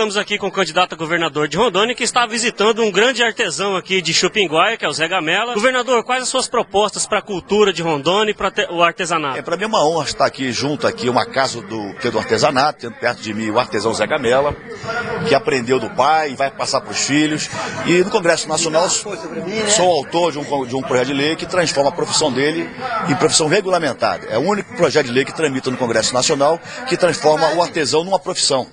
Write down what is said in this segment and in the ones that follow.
estamos aqui com o candidato a governador de Rondônia que está visitando um grande artesão aqui de Chupinguaia, que é o Zé Gamela. Governador, quais as suas propostas para a cultura de Rondônia e para o artesanato? É para mim uma honra estar aqui junto aqui, uma casa do, do artesanato, tendo perto de mim o artesão Zé Gamela, que aprendeu do pai e vai passar para os filhos. E no Congresso Nacional sou autor de um, de um projeto de lei que transforma a profissão dele em profissão regulamentada. É o único projeto de lei que tramita no Congresso Nacional que transforma o artesão numa profissão.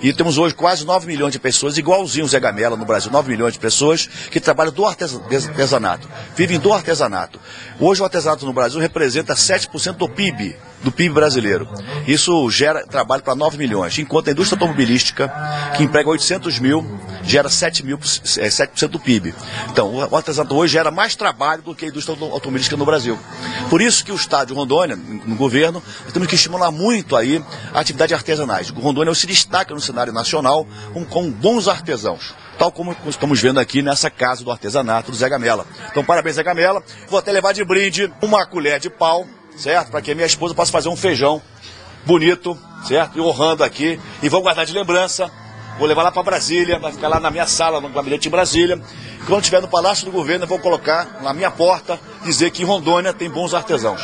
E temos hoje quase 9 milhões de pessoas, igualzinho o Zé Gamela no Brasil, 9 milhões de pessoas que trabalham do artesanato, vivem do artesanato. Hoje o artesanato no Brasil representa 7% do PIB do PIB brasileiro. Isso gera trabalho para 9 milhões, enquanto a indústria automobilística, que emprega 800 mil, gera 7, mil, é, 7% do PIB. Então, o artesanato hoje gera mais trabalho do que a indústria automobilística no Brasil. Por isso que o Estado de Rondônia, no governo, temos que estimular muito aí a atividade artesanais. O Rondônia se destaca no cenário nacional com, com bons artesãos tal como estamos vendo aqui nessa casa do artesanato do Zé Gamela. Então, parabéns, Zé Gamela. Vou até levar de brinde uma colher de pau certo? Para que a minha esposa possa fazer um feijão bonito, certo? E honrando aqui. E vou guardar de lembrança. Vou levar lá para Brasília, vai ficar lá na minha sala, no gabinete em Brasília. Quando estiver no Palácio do Governo, eu vou colocar na minha porta, dizer que em Rondônia tem bons artesãos.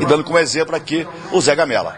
E dando como exemplo aqui o Zé Gamela.